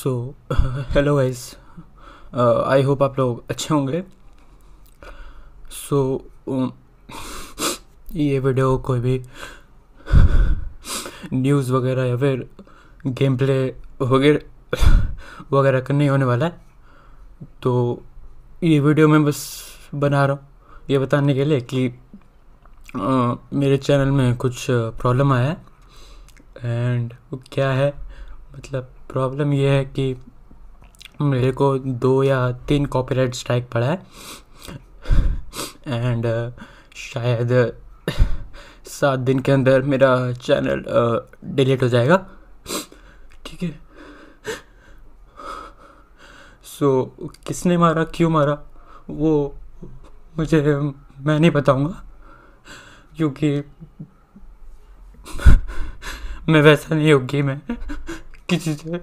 So hello guys I hope आप लोग अच्छे होंगे. सो ये वीडियो कोई भी न्यूज़ वगैरह या फिर गेम प्ले वगैरह वगैरह का नहीं होने वाला है. तो ये वीडियो मैं बस बना रहा हूँ. ये बताने के लिए कि अ, मेरे चैनल में कुछ प्रॉब्लम आया है. एंड क्या है? मतलब प्रॉब्लम यह है कि मेरे को दो या तीन कॉपीराइट स्ट्राइक पड़ा है। एंड शायद सात दिन के अंदर मेरा चैनल डिलीट हो जाएगा। ठीक है। सो, किसने मारा, क्यों मारा, वो मुझे, मैं नहीं बताऊँगा। क्योंकि मैं वैसा नहीं होगी मैं से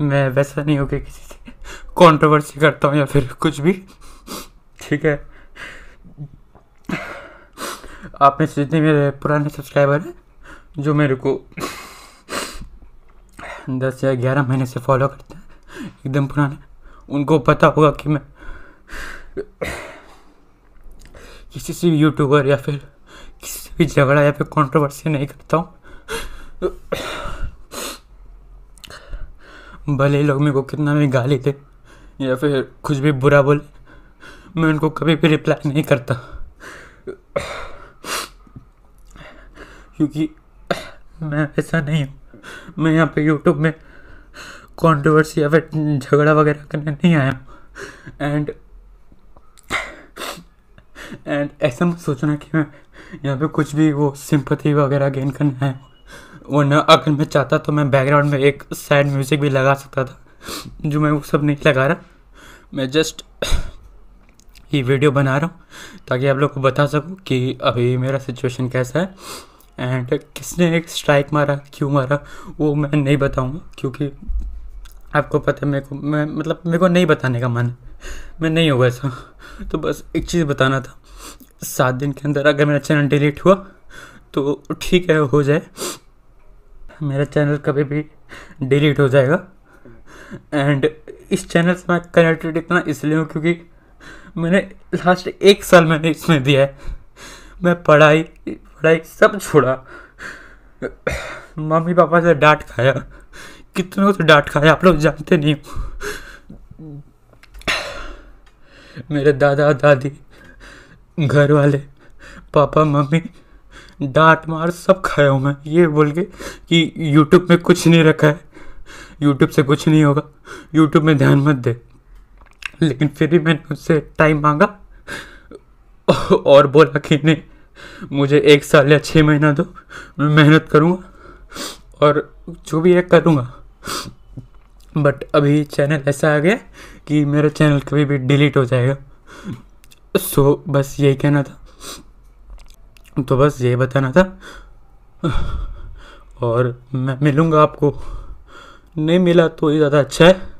मैं वैसा नहीं हूँ कि किसी से कंट्रोवर्सी करता हूँ या फिर कुछ भी। ठीक है। आप में से जितने मेरे पुराने सब्सक्राइबर हैं, जो मेरे को दस या ग्यारह महीने से फॉलो करते हैं, एकदम पुराने, उनको पता होगा कि मैं किसी से भी यूट्यूबर या फिर किसी से भी झगड़ा या फिर कंट्रोवर्सी नहीं करता हूँ। भले लोग मेरे को कितना भी गाली दे या फिर कुछ भी बुरा बोले, मैं उनको कभी भी रिप्लाई नहीं करता। क्योंकि मैं ऐसा नहीं हूँ। मैं यहाँ पे यूट्यूब में कंट्रोवर्सी या फिर झगड़ा वगैरह करने नहीं आया हूँ। एंड एंड ऐसा मत सोचना कि मैं यहाँ पे कुछ भी वो सिंपथी वगैरह गेन करना है। हूँ वरना अगर मैं चाहता तो मैं बैकग्राउंड में एक सैड म्यूज़िक भी लगा सकता था, जो मैं वो सब नहीं लगा रहा। मैं जस्ट ये वीडियो बना रहा हूँ, ताकि आप लोग को बता सकूँ कि अभी मेरा सिचुएशन कैसा है। एंड किसने एक स्ट्राइक मारा, क्यों मारा, वो मैं नहीं बताऊँगा, क्योंकि आपको पता है, मेरे को मैं मतलब मेरे को नहीं बताने का मन मैं नहीं हूँ ऐसा। तो बस एक चीज़ बताना था। सात दिन के अंदर अगर मेरा चैनल डिलीट हुआ तो ठीक है, हो जाए। मेरा चैनल कभी भी डिलीट हो जाएगा। एंड इस चैनल से मैं कनेक्टेड इतना इसलिए हूँ क्योंकि मैंने लास्ट एक साल मैंने इसमें दिया है। मैं पढ़ाई पढ़ाई सब छोड़ा। मम्मी पापा से डांट खाया। कितनों से डांट खाया, आप लोग जानते नहीं हो। मेरे दादा दादी, घर वाले, पापा मम्मी, डांट मार सब खाया हूँ मैं। ये बोल के कि यूट्यूब में कुछ नहीं रखा है। यूट्यूब से कुछ नहीं होगा। यूट्यूब में ध्यान मत दे। लेकिन फिर भी मैंने उससे टाइम मांगा। और बोला कि नहीं, मुझे एक साल या छः महीना दो, मैं मेहनत करूँगा और जो भी है करूँगा। बट अभी चैनल ऐसा आ गया कि मेरा चैनल कभी भी डिलीट हो जाएगा। सो so, बस यही कहना था। तो बस यही बताना था। और मैं मिलूँगा आपको। नहीं मिला तो ही ज़्यादा अच्छा है।